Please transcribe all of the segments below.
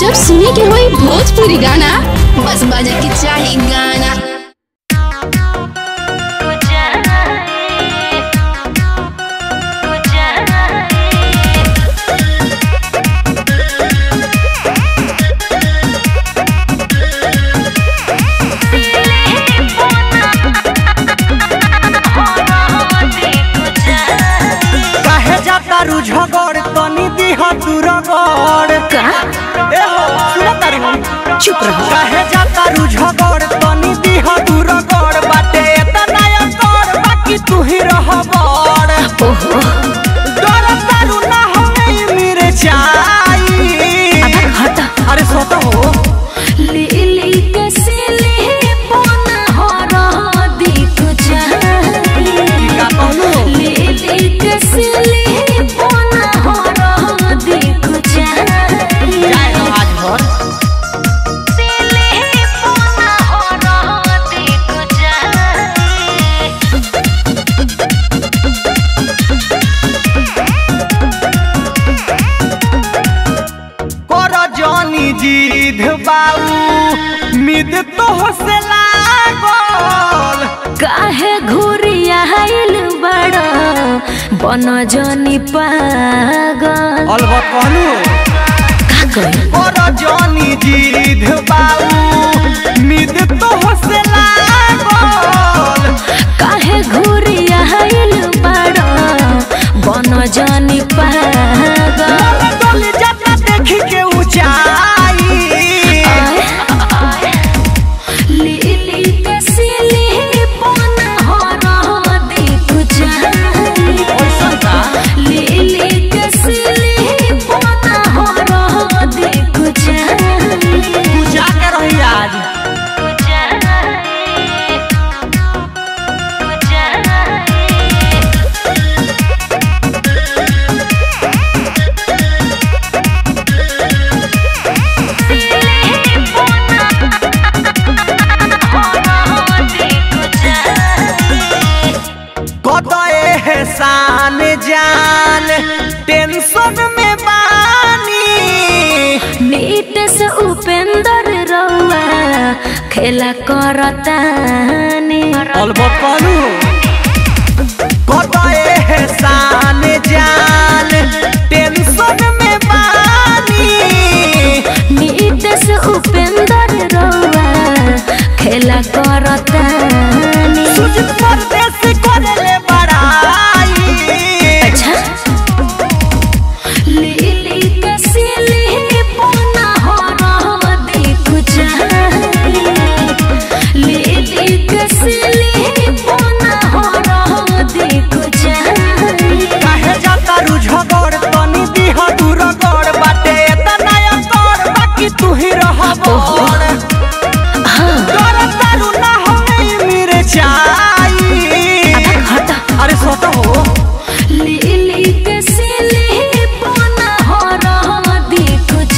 जब सुने के होई भोजपुरी गाना बस बजे के चाहे गाना। तू का? ए हो सुन तारू चुप रहो। काहे जाता रू झगड़ तनी दिह तू रगड़ बाटे एतना कर बाकी तू ही रह बड़ ओहो। डर तारू ना होई मेरे चाई। हटा अरे सोता हो। जीध बाऊ मिद तो से लागल। काहे घुरिया आइल बड़ा बन जनी पागल। अलबत कहलू। का जानी जीध बाऊ मिद तो से जान टेंशन में बानी। नीट से उपेंद्र रउआ खेला करतानी। अलबत कहलू कत एहसान जान। अरे सोता हो लीली के सिले पोना हो रहा दी कुछ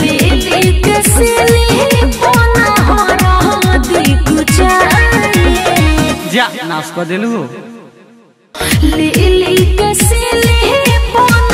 लीली के सिले पोना हो रहा दी कुछ जा नाश को दिलू लीली के सिले पोना